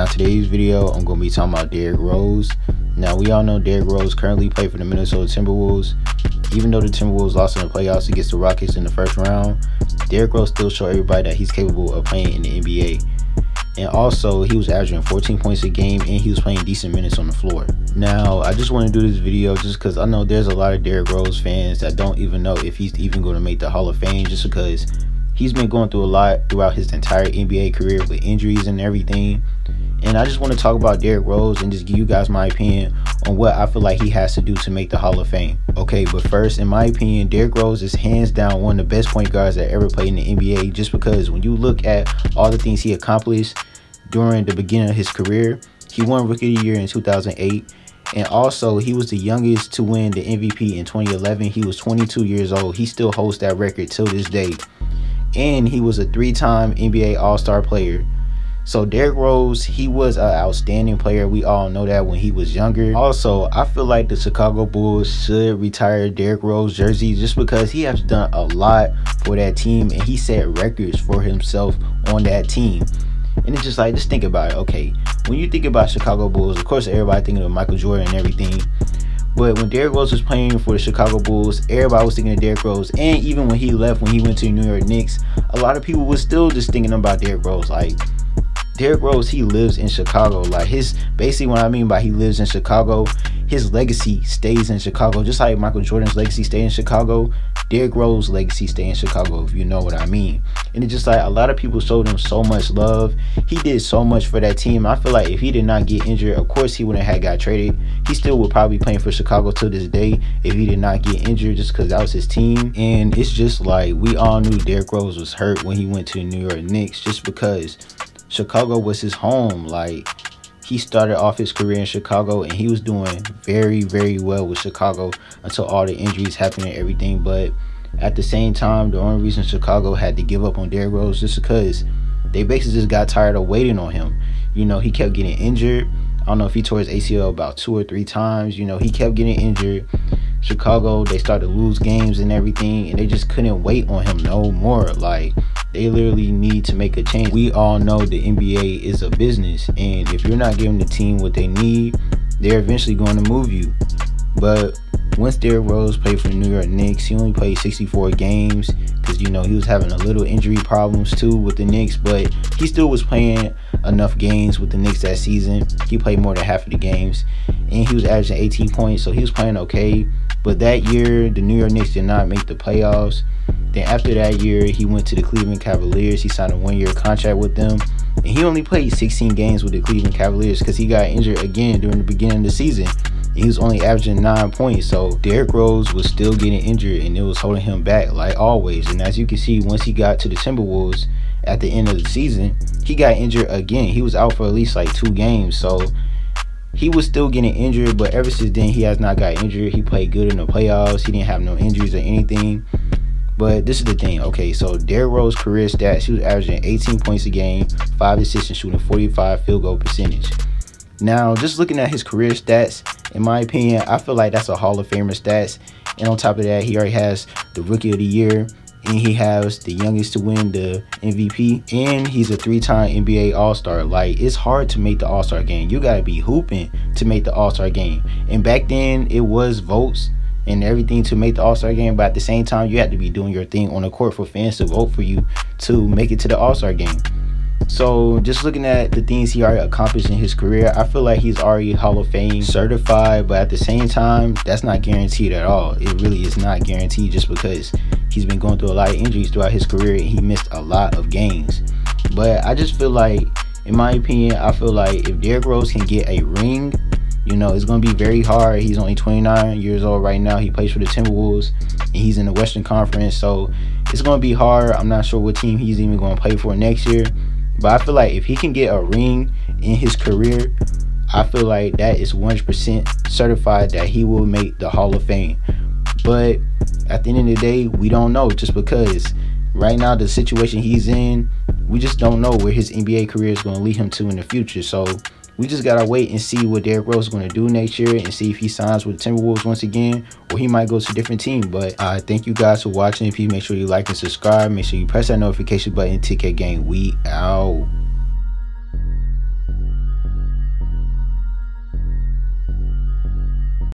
Now today's video, I'm going to be talking about Derrick Rose. Now we all know Derrick Rose currently play for the Minnesota Timberwolves. Even though the Timberwolves lost in the playoffs against the Rockets in the first round, Derrick Rose still showed everybody that he's capable of playing in the NBA. And also, he was averaging 14 points a game and he was playing decent minutes on the floor. Now, I just want to do this video just because I know there's a lot of Derrick Rose fans that don't even know if he's even going to make the Hall of Fame just because he's been going through a lot throughout his entire NBA career with injuries and everything. And I just want to talk about Derrick Rose and just give you guys my opinion on what I feel like he has to do to make the Hall of Fame. Okay, but first, in my opinion, Derrick Rose is hands down one of the best point guards that ever played in the NBA just because when you look at all the things he accomplished during the beginning of his career, he won Rookie of the Year in 2008. And also, he was the youngest to win the MVP in 2011. He was 22 years old. He still holds that record till this day. And he was a three time NBA All Star player. So Derrick Rose, he was an outstanding player. We all know that when he was younger. Also, I feel like the Chicago Bulls should retire Derrick Rose jersey just because he has done a lot for that team and he set records for himself on that team. And it's just like, just think about it. Okay, when you think about Chicago Bulls, of course, everybody thinking of Michael Jordan and everything. But when Derrick Rose was playing for the Chicago Bulls, everybody was thinking of Derrick Rose. And even when he left, when he went to the New York Knicks, a lot of people were still just thinking about Derrick Rose. Like, Derrick Rose, he lives in Chicago. Like his basically what I mean by he lives in Chicago, his legacy stays in Chicago. Just like Michael Jordan's legacy stay in Chicago, Derrick Rose's legacy stay in Chicago, if you know what I mean. And it's just like a lot of people showed him so much love. He did so much for that team. I feel like if he did not get injured, of course he wouldn't have got traded. He still would probably be playing for Chicago to this day if he did not get injured just because that was his team. And it's just like we all knew Derrick Rose was hurt when he went to the New York Knicks just because Chicago was his home. Like he started off his career in Chicago and he was doing very, very well with Chicago until all the injuries happened and everything. But at the same time, the only reason Chicago had to give up on Derrick Rose just because they basically just got tired of waiting on him. You know, he kept getting injured. I don't know if he tore his ACL about two or three times. You know, he kept getting injured. Chicago, they started to lose games and everything, and they just couldn't wait on him no more. Like, they literally need to make a change. We all know the NBA is a business, and if you're not giving the team what they need, they're eventually going to move you. But once Derrick Rose played for the New York Knicks, he only played 64 games because you know he was having a little injury problems too with the Knicks, but he still was playing enough games with the Knicks that season. He played more than half of the games, and he was averaging 18 points, so he was playing okay. But that year, the New York Knicks did not make the playoffs. Then after that year, he went to the Cleveland Cavaliers. He signed a one-year contract with them, and he only played 16 games with the Cleveland Cavaliers because he got injured again during the beginning of the season. He was only averaging nine points, so Derrick Rose was still getting injured, and it was holding him back like always. And as you can see, once he got to the Timberwolves at the end of the season, he got injured again. He was out for at least like two games, so he was still getting injured, but ever since then, he has not got injured. He played good in the playoffs. He didn't have no injuries or anything. But this is the thing, okay? So Derrick Rose career stats: he was averaging 18 points a game, five assists, and shooting 45 field goal percentage. Now, just looking at his career stats, in my opinion, I feel like that's a Hall of Famer stats. And on top of that, he already has the Rookie of the Year, and he has the youngest to win the MVP, and he's a three-time NBA All-Star. Like it's hard to make the All-Star game. You gotta be hooping to make the All-Star game. And back then it was votes and everything to make the All-Star game, but at the same time you have to be doing your thing on the court for fans to vote for you to make it to the All-Star game. So just looking at the things he already accomplished in his career, I feel like he's already Hall of Fame certified, but at the same time, that's not guaranteed at all. It really is not guaranteed just because he's been going through a lot of injuries throughout his career and he missed a lot of games. But I just feel like, in my opinion, I feel like if Derrick Rose can get a ring, you know, it's going to be very hard. He's only 29 years old right now. He plays for the Timberwolves and he's in the Western Conference. So it's going to be hard. I'm not sure what team he's even going to play for next year. But I feel like if he can get a ring in his career, I feel like that is 100% certified that he will make the Hall of Fame. But at the end of the day, we don't know just because right now the situation he's in, we just don't know where his NBA career is going to lead him to in the future. So we just gotta wait and see what Derrick Rose is gonna do next year and see if he signs with the Timberwolves once again or he might go to a different team. But uh, thank you guys for watching. Please make sure you like and subscribe. Make sure you press that notification button. TK Gang, we out.